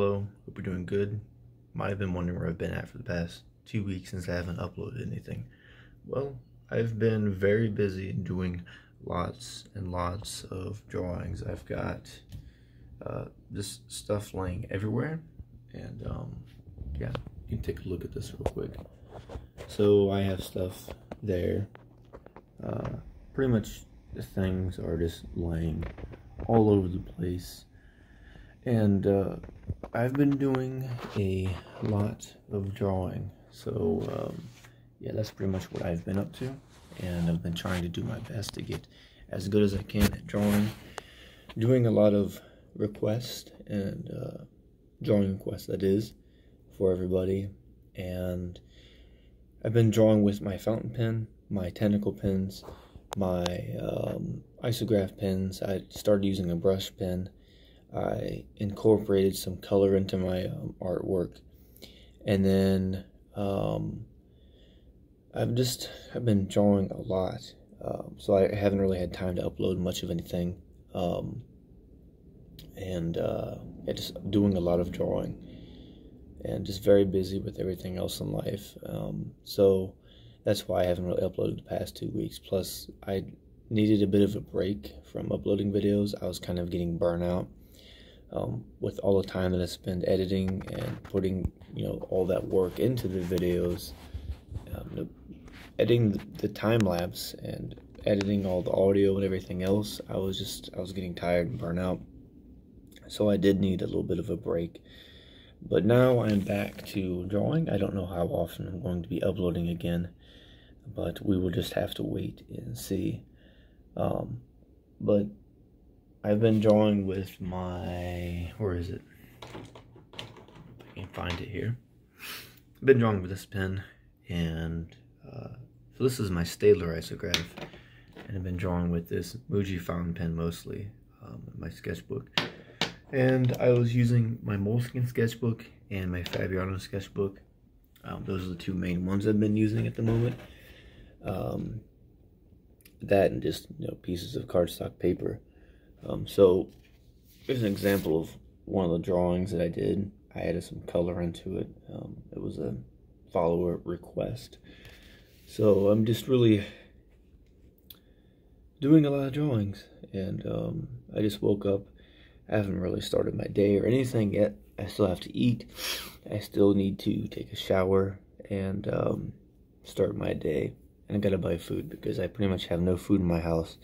Hello, hope you're doing good. Might have been wondering where I've been at for the past two weeks since I haven't uploaded anything. Well, I've been very busy doing lots and lots of drawings. I've got uh, this stuff laying everywhere, and um, yeah, you can take a look at this real quick. So I have stuff there. Uh, pretty much the things are just laying all over the place. And uh, I've been doing a lot of drawing. So, um, yeah, that's pretty much what I've been up to. And I've been trying to do my best to get as good as I can at drawing. Doing a lot of requests and uh, drawing requests, that is, for everybody. And I've been drawing with my fountain pen, my technical pens, my um, isograph pens. I started using a brush pen I incorporated some color into my um, artwork, and then um, I've just I've been drawing a lot, um, so I haven't really had time to upload much of anything, um, and uh, yeah, just doing a lot of drawing, and just very busy with everything else in life. Um, so that's why I haven't really uploaded the past two weeks. Plus, I needed a bit of a break from uploading videos. I was kind of getting burnout um, with all the time that I spend editing and putting, you know, all that work into the videos, um, the, editing the, the time lapse and editing all the audio and everything else, I was just, I was getting tired and burnt out. So I did need a little bit of a break. But now I'm back to drawing. I don't know how often I'm going to be uploading again, but we will just have to wait and see. Um, but I've been drawing with my, where is it? I can't find it here. I've been drawing with this pen, and uh, so this is my Staedtler isograph, and I've been drawing with this Muji fountain pen mostly, um, my sketchbook. And I was using my Moleskine sketchbook and my Fabriano sketchbook. Um, those are the two main ones I've been using at the moment. Um, that and just you know pieces of cardstock paper. Um, so here's an example of one of the drawings that I did. I added some color into it. Um, it was a follower request. So I'm just really doing a lot of drawings. And um, I just woke up. I haven't really started my day or anything yet. I still have to eat. I still need to take a shower and um, start my day. And I gotta buy food because I pretty much have no food in my house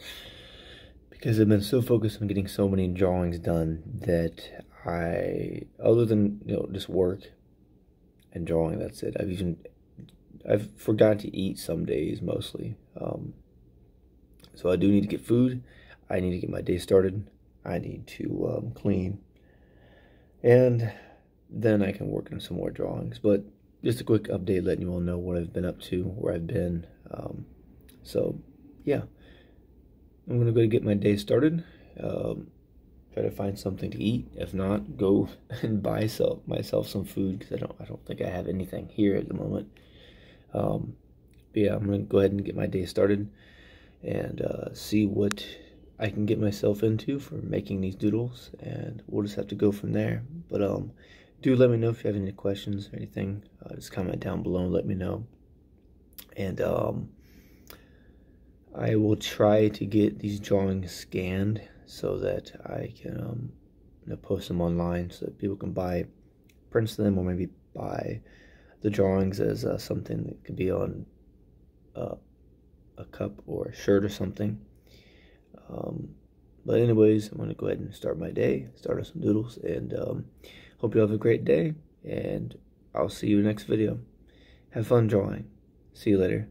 because I've been so focused on getting so many drawings done that I, other than you know just work and drawing, that's it. I've even I've forgotten to eat some days mostly. Um, so I do need to get food. I need to get my day started. I need to um, clean, and then I can work on some more drawings. But just a quick update, letting you all know what I've been up to, where I've been. Um, so yeah. I'm gonna go get my day started. Um, try to find something to eat. If not, go and buy self, myself some food because I don't I don't think I have anything here at the moment. Um, but yeah, I'm gonna go ahead and get my day started and uh, see what I can get myself into for making these doodles, and we'll just have to go from there. But um, do let me know if you have any questions or anything. Uh, just comment down below and let me know. And um, I will try to get these drawings scanned so that I can um, you know, post them online so that people can buy prints of them or maybe buy the drawings as uh, something that could be on uh, a cup or a shirt or something. Um, but anyways, I'm going to go ahead and start my day, start on some doodles, and um, hope you have a great day, and I'll see you next video. Have fun drawing. See you later.